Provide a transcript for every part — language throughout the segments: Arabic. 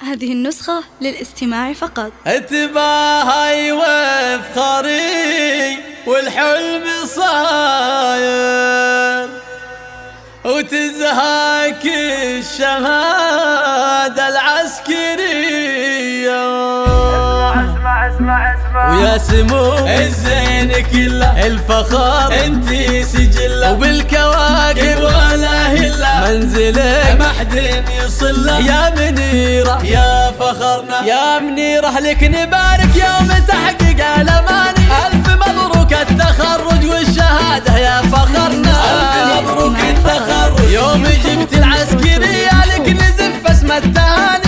هذه النسخة للاستماع فقط. اتباهي وافخاري والحلم صاير. وتزهاك الشهادة العسكرية. اسمع اسمع اسمع. ويا سمو الزين كله الفخر انتي سجله. وبالكواكب منزلك ما حد يصل يا منيرة. يا فخرنا. يا منيرة لك نبارك يوم تحقيق الاماني ألف مبروك التخرج والشهادة يا فخرنا. ألف مبروك التخرج. يوم جبت العسكرية لك نزف اسم التهاني.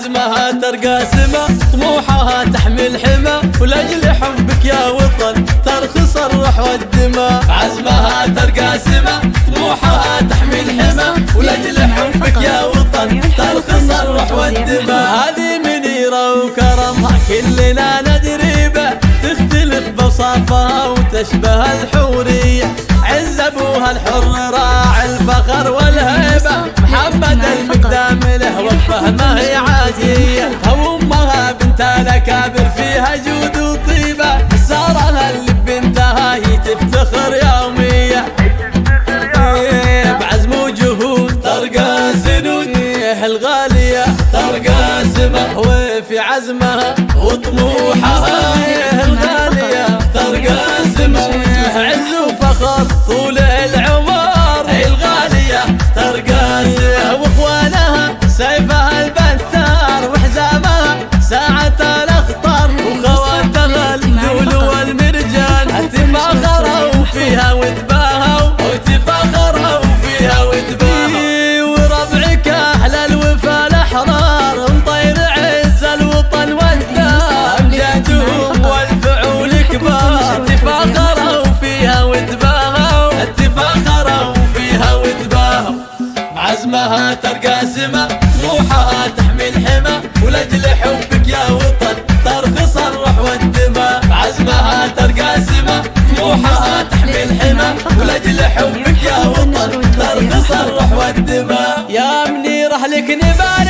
عزمها ترقى سما طموحها تحمل حما ولاجل حبك يا وطن ترخص الروح والدماء. عزمها ترقى سما طموحها تحمل حما ولاجل حبك يا وطن ترخص الروح والدماء. هذه منيره وكرمها كلنا ندري به تختلف بوصافها وتشبه الحورية. عز أبوها الحر راعي الفخر المقدام له وقفه ما هي عاديه أمها بنت الأكابر فيها جود وطيبة. سارها اللي بنتها هي تفتخر يومية. إيه، بعزم وجهود سنود إيه، الغالية. ترقى سما وفي عزمها وطموحها إيه، الغالية. ترقى سما عز وفخر طول ولاجل حبك يا وطن ترخص الروح والدماء. يا منيره لك نبارك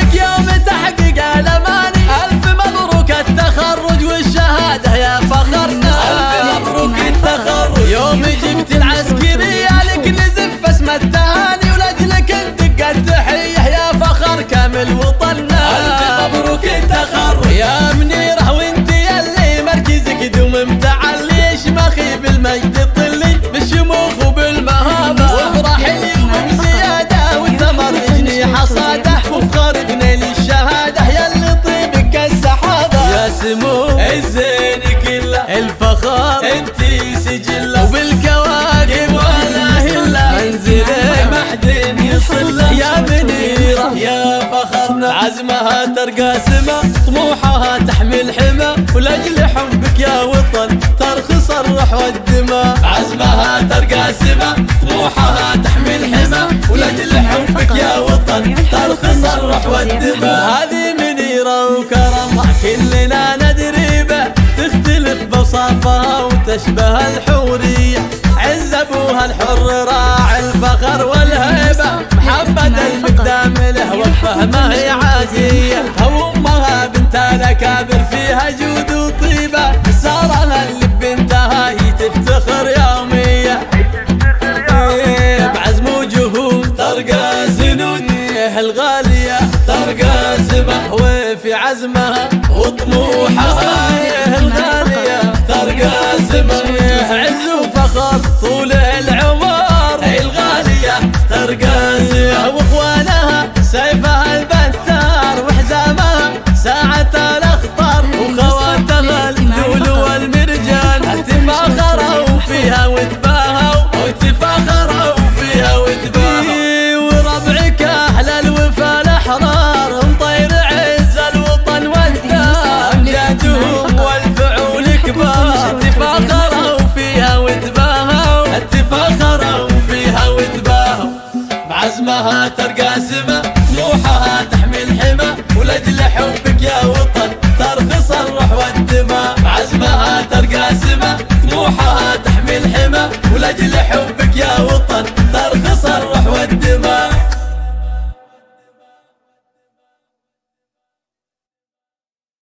السحابه يا سمو الزين كله الفخر انتي سجلة. وبالكواكب ولا هلا منزلك ما حد يصل يا منيره يا فخرنا. عزمها ترقى سما طموحها تحمل حما ولأجل حبك يا وطن ترخص الروح والدماء. عزمها ترقى سما طموحها تحمل حما ولأجل حبك يا وطن ترخص الروح والدماء. هذه منيره وكرمها كلنا بوصافها وتشبه الحورية. عز أبوها الحر راعي الفخر والهيبة. محمد المقدام له وقفة ما هي عادية. أمها بنت الأكابر فيها جود وطيبة. سارها اللي بنتها هي تفتخر يومية. إيه، بعزم وجهود ترقى إيه، الغالية ترقى سما وفي عزمها وطموحها الغالية سما إيه، عز وفخر طول العمر. الغالية ترقى سما واخوانها سيفها عزمها ترقى سما طموحها تحمي الحمى ولأجل حبك يا وطن ترخص الروح والدماء. عزمها ترقى سما طموحها تحمي الحمى ولأجل